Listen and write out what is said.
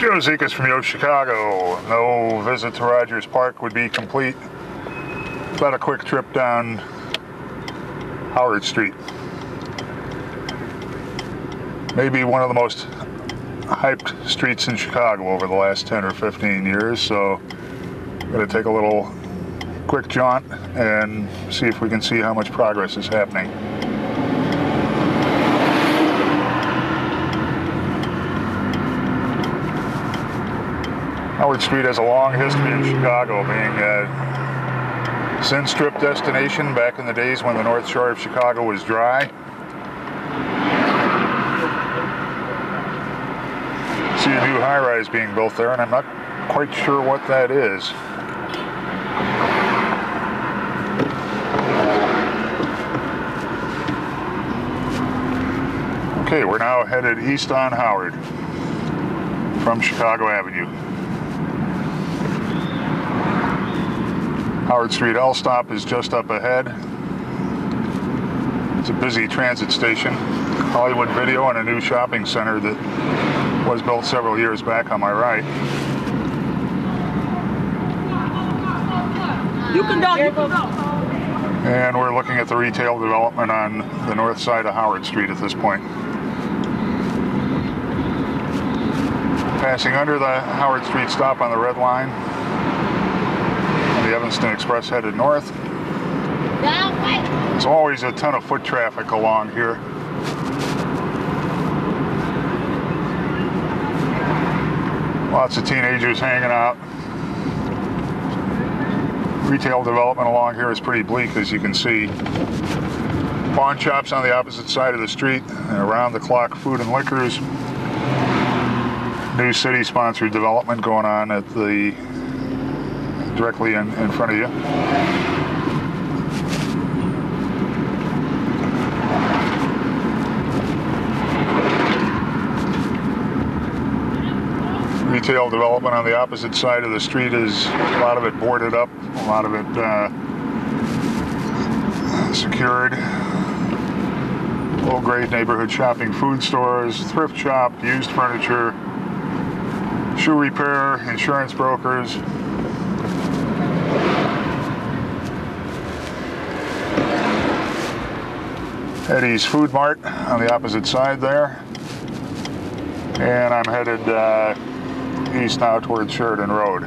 Joe Zekas from YoChicago. No visit to Rogers Park would be complete without a quick trip down Howard Street. Maybe one of the most hyped streets in Chicago over the last 10 or 15 years, so I'm going to take a little quick jaunt and see if we can see how much progress is happening. Howard Street has a long history in Chicago, being a sin strip destination back in the days when the North Shore of Chicago was dry. See a new high-rise being built there, and I'm not quite sure what that is. Okay, we're now headed east on Howard from Chicago Avenue. Howard Street L stop is just up ahead. It's a busy transit station. Hollywood Video and a new shopping center that was built several years back on my right. You can go, you can go. And we're looking at the retail development on the north side of Howard Street at this point. Passing under the Howard Street stop on the red line. Evanston Express headed north. There's always a ton of foot traffic along here. Lots of teenagers hanging out. Retail development along here is pretty bleak as you can see. Pawn shops on the opposite side of the street and around the clock food and liquors new city sponsored development going on at the directly in, in front of you. Retail development on the opposite side of the street is a lot of it boarded up, a lot of it uh, secured low grade neighborhood shopping food stores, thrift shop, used furniture, shoe repair, insurance brokers. Eddie's Food Mart on the opposite side there. And I'm headed uh, east now towards Sheridan Road.